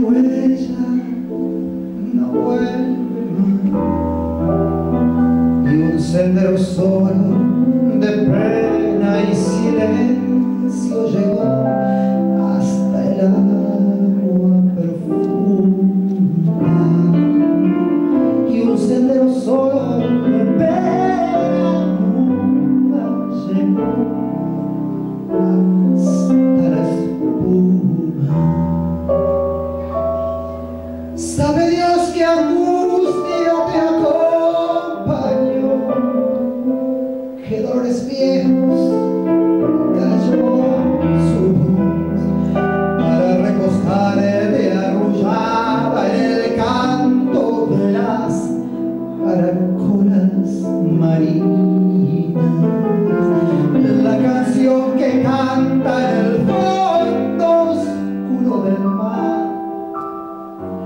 no vuelve más y un sendero solo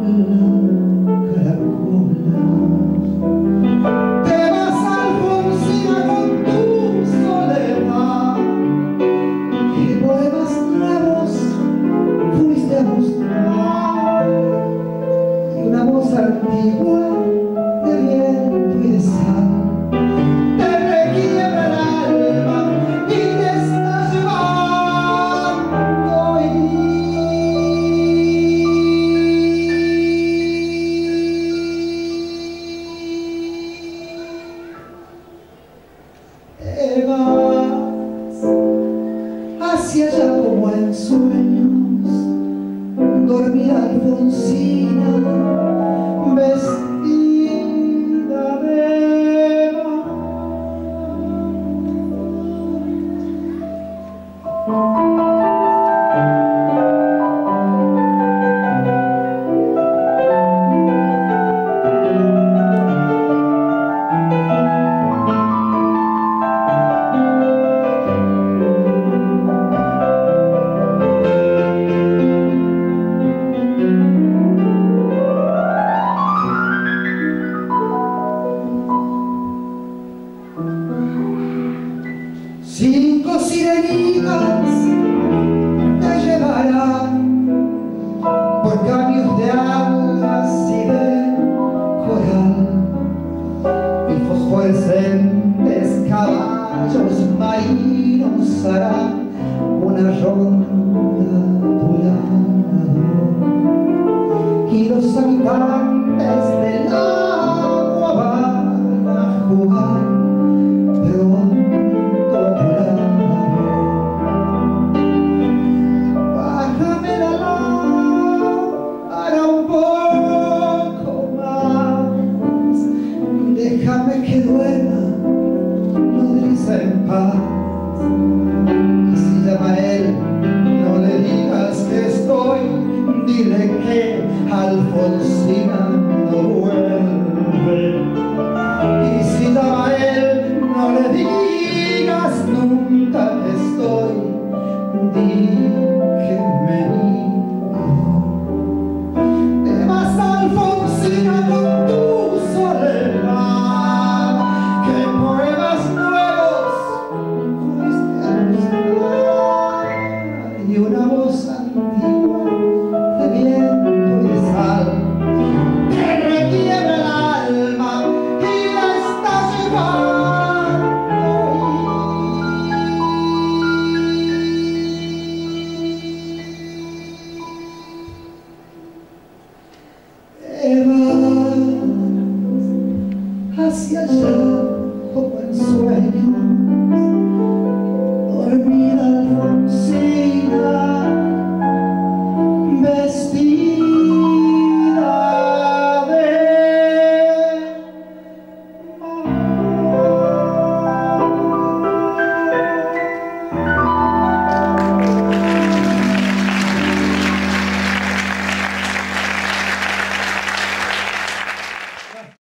Amém. te vas hacia allá como en su muchachos marinos harán una ronda a y los habitantes del agua van a jugar pronto a tu lado bájame la lámpara un poco más déjame que duerma en paz. Así llama a él, no le digas que estoy, dile que hacia allá como en sueños